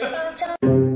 放